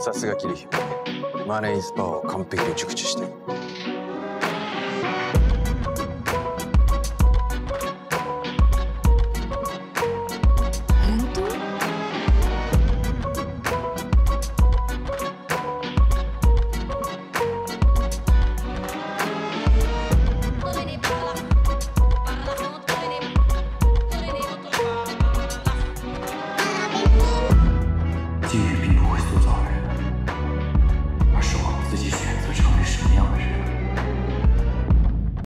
さすが桐姫マネーイズパーを完璧に熟知してる。здесь.